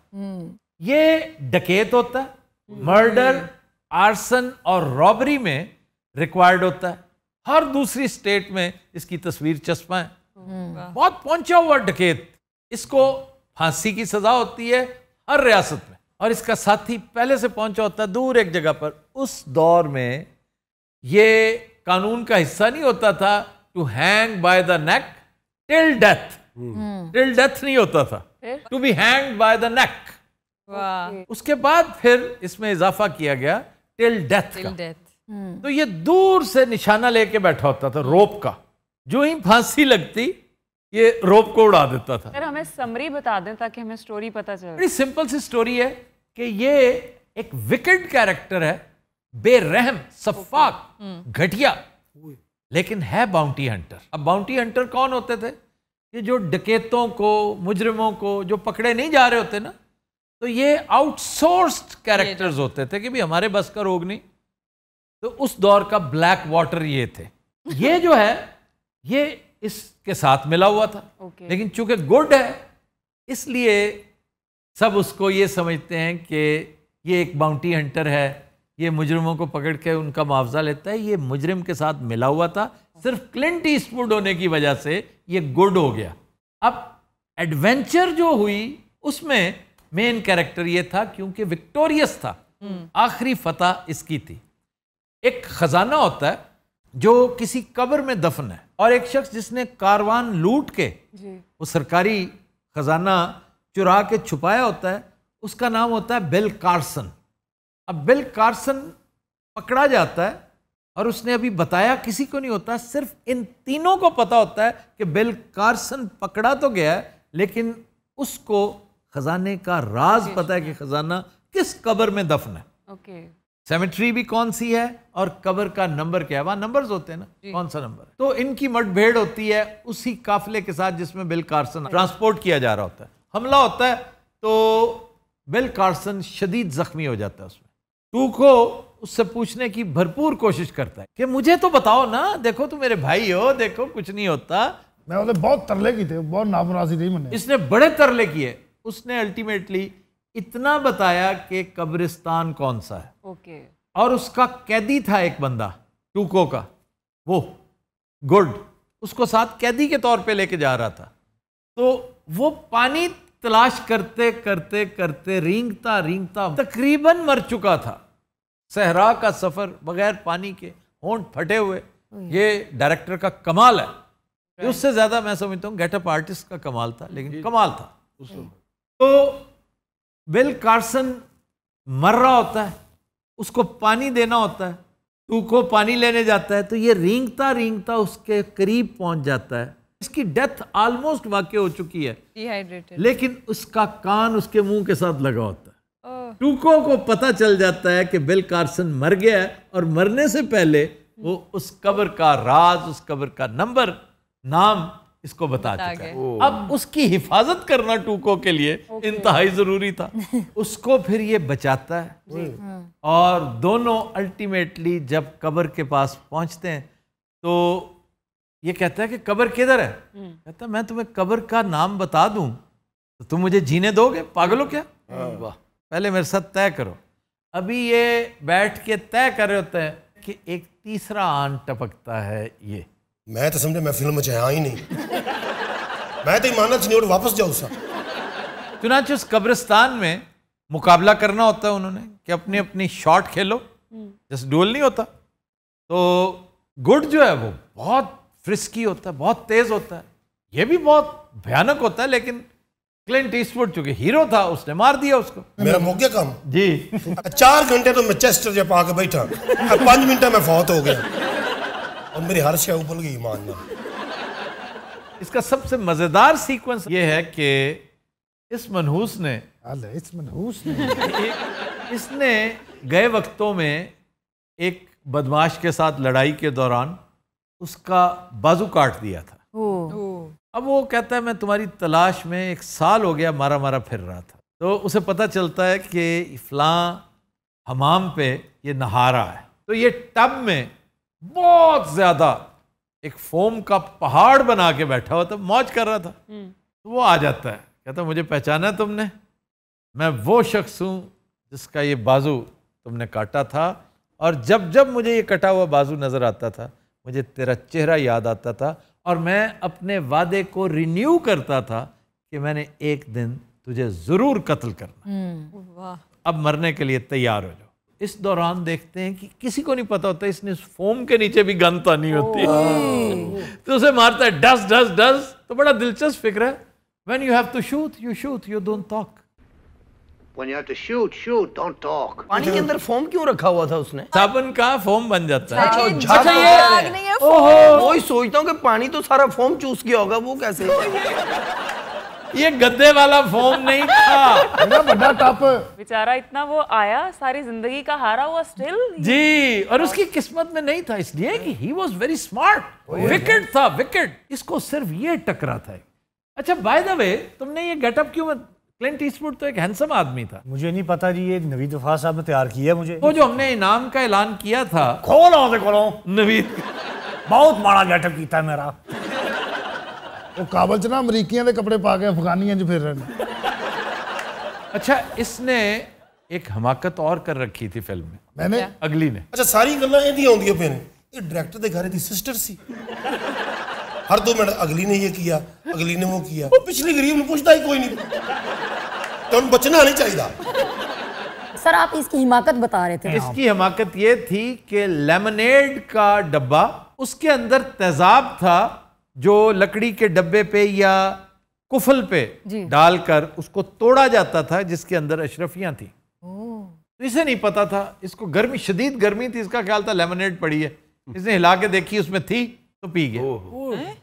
ये डकैत होता है। मर्डर आर्सन और रॉबरी में रिक्वायर्ड होता है। हर दूसरी स्टेट में इसकी तस्वीर चस्पा है। बहुत पहुँचा हुआ डकेत। इसको फांसी की सजा होती है। हर रियासत में। और इसका साथी पहले से पहुँचा होता दूर एक जगह पर। उस दौर में ये कानून का हिस्सा नहीं होता था to hang by the neck till death till death नहीं होता था। To be hang by the neck उसके बाद फिर इसमें इजाफा किया गया टिल डेथ का। डेथ तो ये दूर से निशाना लेके बैठा होता था रोप का। जो ही फांसी लगती ये रोप को उड़ा देता था। सर हमें समरी बता दें ताकि हमें स्टोरी पता चले। बड़ी सिंपल सी स्टोरी है। कि ये एक विकेट कैरेक्टर है बेरहम सफाक घटिया। लेकिन है बाउंटी हंटर अब बाउंटी हंटर कौन होते थे? ये जो डकेतों को मुजरिमों को जो पकड़े नहीं जा रहे होते ना तो ये आउटसोर्स्ड कैरेक्टर्स होते थे कि भी हमारे बस का रोग नहीं। तो उस दौर का ब्लैक वाटर ये थे। ये जो है ये इसके साथ मिला हुआ था। लेकिन चूँकि गुड है इसलिए सब उसको ये समझते हैं कि ये एक बाउंटी हंटर है ये मुजरमों को पकड़ के उनका मुआवजा लेता है ये मुजरिम के साथ मिला हुआ था। सिर्फ़ क्लिंट ईस्टवुड होने की वजह से ये गुड हो गया। अब एडवेंचर जो हुई उसमें मेन कैरेक्टर ये था क्योंकि विक्टोरियस था। आखिरी फतह इसकी थी। एक खजाना होता है जो किसी कब्र में दफन है और एक शख्स जिसने कारवान लूट के वो सरकारी खजाना चुरा के छुपाया होता है उसका नाम होता है बिल कार्सन। अब बिल कार्सन पकड़ा जाता है और उसने अभी बताया किसी को नहीं होता सिर्फ़ इन तीनों को पता होता है कि बिल कार्सन पकड़ा तो गया है लेकिन उसको खजाने का राज पता है कि खजाना किस कब्र में दफन है। ओके। सेमेट्री भी कौन सी है और कबर का नंबर क्या है? वहाँ नंबर्स होते हैं ना कौन सा नंबर तो इनकी मठभेड़ होती है उसी काफिले के साथ जिसमें बिल कार्सन ट्रांसपोर्ट किया जा रहा होता है। हमला होता है तो बिल कार्सन शदीद जख्मी हो जाता है उसमें। टू को उससे पूछने की भरपूर कोशिश करता है कि मुझे तो बताओ ना देखो तुम मेरे भाई हो देखो कुछ नहीं होता। मैं बोले बहुत तरले की थे बहुत नामुनासी थी मैंने। इसने बड़े तरले किए। उसने अल्टीमेटली इतना बताया कि कब्रिस्तान कौन सा है। ओके। और उसका कैदी था एक बंदा टूको का। वो गुड उसको साथ कैदी के तौर पे लेके जा रहा था। तो वो पानी तलाश करते करते करते रेंगता रेंगता तकरीबन मर चुका था। सहरा का सफ़र बगैर पानी के होंठ फटे हुए ये डायरेक्टर का कमाल है। उससे ज़्यादा मैं समझता हूँ गेटअप आर्टिस्ट का कमाल था लेकिन कमाल था। तो बिल कार्सन मर रहा होता है उसको पानी देना होता है टू को पानी लेने जाता है तो ये रेंगता रेंगता उसके करीब पहुँच जाता है। इसकी डेथ ऑलमोस्ट वाकई हो चुकी है। डिहाइड्रेटेड लेकिन उसका कान उसके मुँह के साथ लगा होता है। टूको को पता चल जाता है कि बिल कार्सन मर गया है और मरने से पहले वो उस कब्र का राज उस कब्र का नंबर नाम इसको बता बता चुका है। अब उसकी हिफाजत करना टूको के लिए इंतहाई ज़रूरी था। उसको फिर ये बचाता है। और दोनों अल्टीमेटली जब कबर के पास पहुँचते हैं तो ये कहता है कि कब्र किधर है? कहता मैं तुम्हें कब्र का नाम बता दूँ तो तुम मुझे जीने दोगे? पागल हो क्या? वाह। पहले मेरे साथ तय करो। अभी ये बैठ के तय कर रहे होते हैं कि एक तीसरा आन टपकता है ये। मैं तो समझे मैं फ़िल्म में आया ही नहीं। मैं तो नहीं और वापस जाऊँ सा चुनाच उस कब्रिस्तान में मुकाबला करना होता है उन्होंने कि अपनी अपनी शॉट खेलो। जैसे डुअल नहीं होता। तो गुड जो है वो बहुत फ्रिस्की होता है बहुत तेज होता है। ये भी बहुत भयानक होता है लेकिन क्लिंट ईस्टवुड चूँकि हीरो था उसने मार दिया उसको। मेरा मुक गया काम? जी। चार घंटे तो मैं चेस्टर जब आके बैठा। पाँच मिनट में फौत हो गया। और मेरी हर शय उबल गई मानना इसका सबसे मज़ेदार सीक्वेंस ये है कि इस मनहूस ने इस मनहूस ने। इसने गए वक्तों में एक बदमाश के साथ लड़ाई के दौरान उसका बाजू काट दिया था। अब वो कहता है मैं तुम्हारी तलाश में एक साल हो गया मारा मारा फिर रहा था। तो उसे पता चलता है कि फलां हमाम पे ये नहा रहा है। तो ये टब में बहुत ज़्यादा एक फोम का पहाड़ बना के बैठा हुआ था मौज कर रहा था। तो वो आ जाता है कहता मुझे पहचाना है तुमने? मैं वो शख्स हूँ जिसका ये बाजू तुमने काटा था और जब जब मुझे ये कटा हुआ बाजू नज़र आता था मुझे तेरा चेहरा याद आता था और मैं अपने वादे को रिन्यू करता था कि मैंने एक दिन तुझे ज़रूर कत्ल करना अब मरने के लिए तैयार हो जाओ। इस दौरान देखते हैं कि किसी को नहीं पता होता इसने फोम के नीचे भी गन तानी होती। है तो उसे मारता है डस डस डस। तो बड़ा दिलचस्प फ़िक्र है। When you have to shoot you shoot you don't talk When you have to shoot, shoot, don't talk. पानी के अंदर फोम क्यों रखा हुआ था उसने? साबुन का फोम बन जाता है। अच्छा, अच्छा ये नहीं है। ओहो। वही सोचता हूँ कि पानी तो सारा फोम चूस गया होगा वो कैसे? ये गद्दे वाला फोम नहीं था। बड़ा टप बेचारा इतना वो आया सारी ज़िंदगी का हारा हुआ स्टिल जी और उसकी किस्मत में नहीं था इसलिए कि he was very smart wicked था विकेट इसको सिर्फ़ ये टकरा था। अच्छा बाय द वे तुमने ये गेटअप क्यों क्लिंट ईस्टवुड तो एक हैंडसम आदमी था मुझे नहीं पता जी ये नवीद वफा साहब ने तैयार किया है मुझे वो जो हमने इनाम का ऐलान किया था खोलो से खोलो नवीद बहुत माड़ा गेटअप किया मेरा ਉਹ ਕਾਬਲ ਚ ਨਾ ਅਮਰੀਕੀਆਂ ਦੇ ਕੱਪੜੇ ਪਾ ਕੇ ਅਫਗਾਨੀਆਂ ਚ ਫਿਰ ਰਹੇ ਨੇ अच्छा इसने एक हमाकत और कर रखी थी फिल्म में मैंने अगली ने ਅੱਛਾ ਸਾਰੀ ਗੱਲਾਂ ਇਹਦੀਆਂ ਆਉਂਦੀਆਂ ਪਈਆਂ ਨੇ ਇਹ ਡਾਇਰੈਕਟਰ ਦੇ ਘਰ ਦੀ ਸਿਸਟਰ ਸੀ हर दो मिनट अगली ने ये किया अगली ने वो किया। वो पिछली गरीब ने पूछता ही कोई नहीं। तो बचना नहीं चाहिए। सर आप इसकी हिमाकत बता रहे थे। इसकी हिमाकत ये थी कि लेमनेड का डब्बा उसके अंदर तेजाब था जो लकड़ी के डब्बे पे या कुफल पे डालकर उसको तोड़ा जाता था जिसके अंदर अशरफियाँ थी। तो इसे नहीं पता था इसको गर्मी शदीद गर्मी थी इसका ख्याल था लेमनेड पड़ी है। हम्म। इसने हिला के देखी उसमें थी। तो पी गया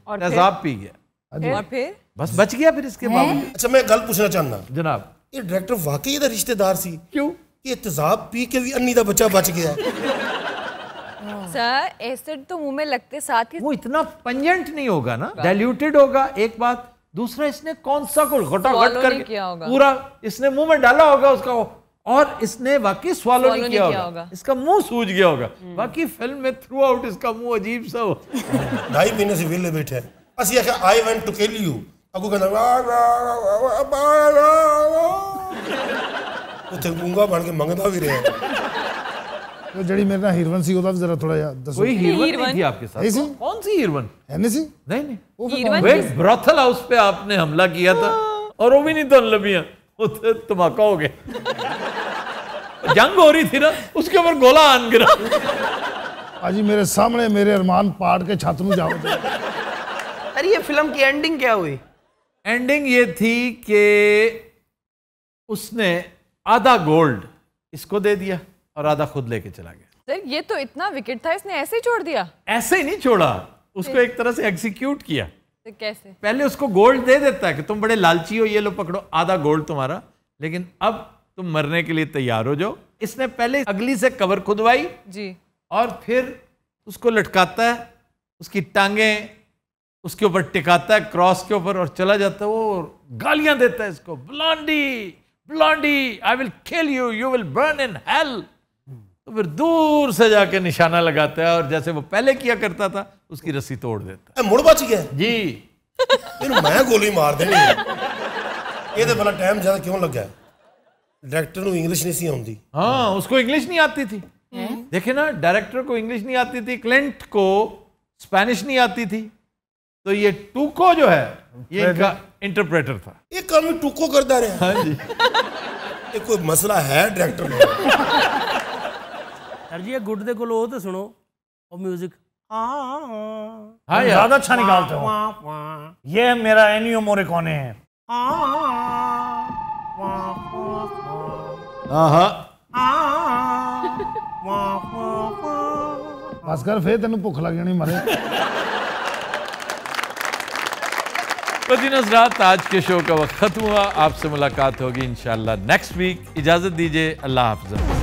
और तेजाब पी गया और फिर बस बच गया फिर इसके बावजूद ਅੱਛਾ ਮੈਂ ਗੱਲ ਪੁੱਛਣਾ ਚਾਹੁੰਦਾ जनाब ਇਹ ਡਾਇਰੈਕਟਰ ਵਾਕਈ ਇਹਦਾ ਰਿਸ਼ਤੇਦਾਰ ਸੀ ਕਿਉਂ ਇਹ ਤੇਜ਼ਾਬ ਪੀ ਕੇ ਵੀ ਅੰਨੀ ਦਾ ਬੱਚਾ ਬਚ ਗਿਆ सर एसिड तो मुंह में लगते साथ ही वो इतना पंजेंट नहीं होगा ना डाइल्यूटेड होगा एक बात दूसरा इसने कौन सा को घटाघट Swallow नहीं करके किया होगा। पूरा इसने मुंह में डाला होगा उसका और इसने वाकई स्वालो नहीं किया होगा।, होगा। इसका मुँह सूझ गया होगा। हम्म। बाकी फ़िल्म में थ्रू आउट इसका मुँह अजीब सा हो। ढाई महीने से विले बैठे बस ये क्या I want to kill you अगू कहना उथे गूँगा बन के मंगदा भी रहे तो जड़ी मेरे ना हीरवन सी होता जरा थोड़ा याद दसो। कोई हीरवन नहीं थी आपके साथ? ऐसी? कौन सी हीरवन? एनसी नहीं नहीं वो ब्रथल हाउस पे आपने हमला किया था। हाँ। और वो भी नहीं तो लबियाँ तो धमाका हो गया। जंग हो रही थी ना उसके ऊपर गोला आन गिरा। आजी मेरे सामने मेरे अरमान पाड़ के छात्र जाओ। अरे ये फ़िल्म की एंडिंग क्या हुई? एंडिंग ये थी कि उसने आधा गोल्ड इसको दे दिया और आधा खुद लेके चला गया। सर ये तो इतना विकेट था इसने ऐसे ही छोड़ दिया। ऐसे ही नहीं छोड़ा उसको एक तरह से एग्जीक्यूट किया। तो कैसे? पहले उसको गोल्ड दे देता है कि तुम बड़े लालची हो ये लो पकड़ो आधा गोल्ड तुम्हारा। लेकिन अब तुम मरने के लिए तैयार हो जाओ। इसने पहले अगली से कवर खुदवाई जी। और फिर उसको लटकाता है उसकी टांगे उसके ऊपर टिकाता है क्रॉस के ऊपर और चला जाता है वो गालियाँ देता है इसको Blondie Blondie I will kill you you will burn in hell तो फिर दूर से जाके निशाना लगाता है और जैसे वो पहले किया करता था उसकी रस्सी तोड़ देता है। मुड़ बच गया? जी। मैं गोली मार देनी ये तो बड़ा टाइम ज़्यादा क्यों लगा डायरेक्टर को इंग्लिश नहीं सी आती हाँ उसको इंग्लिश नहीं आती थी। देखे ना डायरेक्टर को इंग्लिश नहीं आती थी क्लिंट को स्पेनिश नहीं आती थी। तो ये टूको जो है ये इनका इंटरप्रेटर था। ये काम टूको करता रहे हाँ। जी। ये कोई मसला है डायरेक्टर सर जी ये गुड दे कोलो तो सुनो और म्यूज़िक। हाँ।, हाँ ज़्यादा अच्छा निकालते हो। ये मेरा एनियो मोरिकोने है? बस कर फिर तेन भुख लग जानी मरे तो नजरात आज के शो का वक्त खत्म हुआ। आपसे मुलाकात होगी इंशाल्लाह नेक्स्ट वीक इजाज़त दीजिए अल्लाह हाफिज़।